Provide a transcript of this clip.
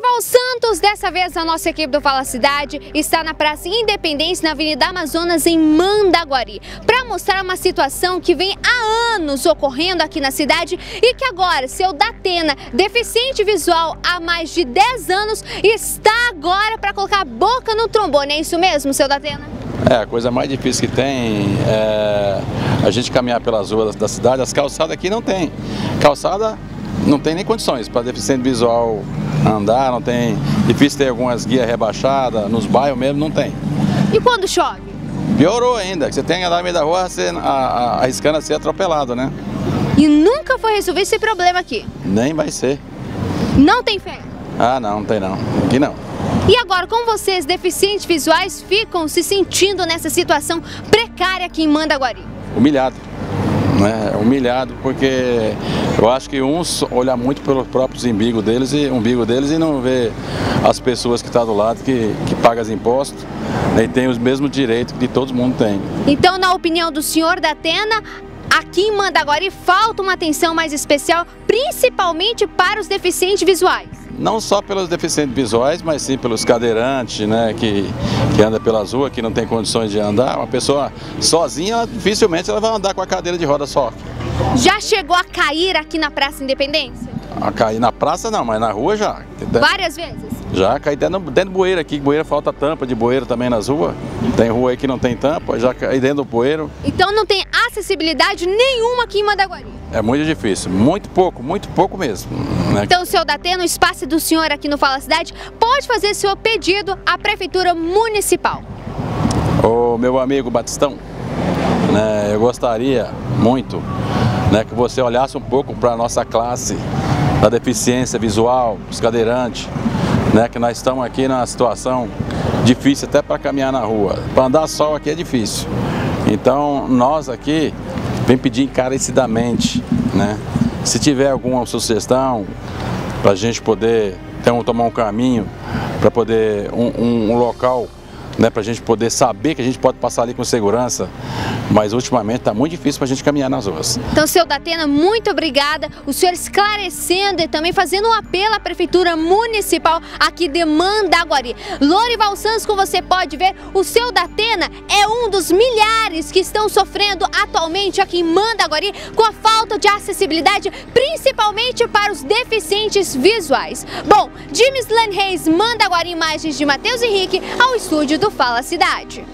Lorival Santos, dessa vez a nossa equipe do Fala Cidade está na Praça Independência, na Avenida Amazonas, em Mandaguari, para mostrar uma situação que vem há anos ocorrendo aqui na cidade e que agora seu Datena, deficiente visual há mais de 10 anos, está agora para colocar a boca no trombone. É isso mesmo, seu Datena? É, a coisa mais difícil que tem é a gente caminhar pelas ruas da cidade, as calçadas aqui não tem. Calçada não tem nem condições para deficiente visual andar, não tem. Difícil ter algumas guias rebaixadas, nos bairros mesmo não tem. E quando chove? Piorou ainda, você tem que andar no meio da rua você, a, a, arriscando a ser atropelado, né? E nunca foi resolvido esse problema aqui? Nem vai ser. Não tem fé? Ah, não, não tem não. Aqui não. E agora, como vocês, deficientes visuais, ficam se sentindo nessa situação precária aqui em Mandaguari? Humilhado né? Humilhado porque eu acho que uns olham muito pelos próprios umbigos deles e umbigo deles e não vê as pessoas que estão tá do lado que, que pagam os impostos né? e tem os mesmos direitos que todo mundo tem. Então, na opinião do senhor da Atena, aqui em Mandaguari falta uma atenção mais especial, principalmente para os deficientes visuais não só pelos deficientes visuais, mas sim pelos cadeirantes, né, que, que anda pelas ruas, que não tem condições de andar. Uma pessoa sozinha, dificilmente ela vai andar com a cadeira de roda só. Já chegou a cair aqui na Praça Independência? A cair na praça não, mas na rua já. Várias vezes? Já, caí dentro, dentro do bueiro aqui, bueiro falta tampa de bueiro também nas ruas. Tem rua aí que não tem tampa, já caí dentro do bueiro. Então não tem acessibilidade nenhuma aqui em Mandaguari? É muito difícil, muito pouco, muito pouco mesmo. Né? Então, seu Datena, o espaço do senhor aqui no Fala Cidade, pode fazer seu pedido à Prefeitura Municipal. Ô meu amigo Batistão, né, eu gostaria muito né, que você olhasse um pouco para a nossa classe da deficiência visual, os cadeirantes, né, que nós estamos aqui numa situação difícil até para caminhar na rua. Para andar só aqui é difícil. Então, nós aqui vem pedir encarecidamente, né? Se tiver alguma sugestão para a gente poder então, tomar um caminho, para poder um, um, um local né, para a gente poder saber que a gente pode passar ali com segurança, mas ultimamente está muito difícil para a gente caminhar nas ruas. Então, seu Datena, muito obrigada. O senhor esclarecendo e também fazendo um apelo à Prefeitura Municipal aqui de Mandaguari. Lorival Santos, como você pode ver, o seu Datena é um dos milhares que estão sofrendo atualmente aqui em Mandaguari com a falta de acessibilidade, principalmente para os deficientes visuais. Bom, James Lan Reis, Mandaguari, imagens de Matheus Henrique, ao estúdio do Fala Cidade.